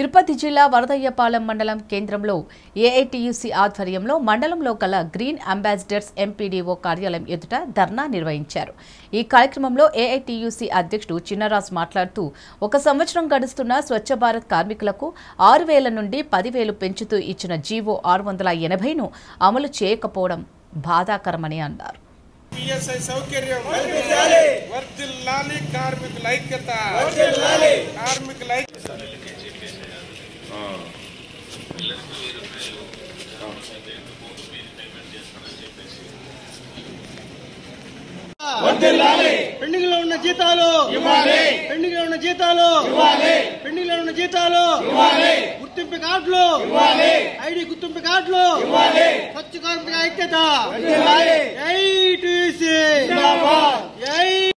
తిరుపతి జిల్లా వరదయ్యపాలెం మండలం కేంద్రంలో ఏఐటియుసి ఆధ్వర్యంలో మండలంలో గల గ్రీన్ అంబాసిడర్స్ ఎంపీడీఓ కార్యాలయం ఎదుట ధర్నా నిర్వహించారు. ఈ కార్యక్రమంలో ఏఐటియుసి అధ్యక్షుడు చిన్నరాజ్ మాట్లాడుతూ ఒక సంవత్సరం గడుస్తున్న స్వచ్ఛ భారత్ కార్మికులకు ఆరు వేల నుండి పదివేలు పెంచుతూ ఇచ్చిన జీవో ఆరు వందల ఎనభైను అమలు చేయకపోవడం బాధాకరమని అన్నారు. పిఎస్ఐ సౌకర్యం కార్మికుల ఐక్యత. కార్మికుల పెండింగ్లో ఉన్న జీతాలు పెండింగ్లో ఉన్న జీతాలు పెండింగ్లో ఉన్న జీతాలు గుర్తింపు కార్డులు ఐడి గుర్తింపు కార్డులు స్వచ్ఛ కార్మిక ఐక్యత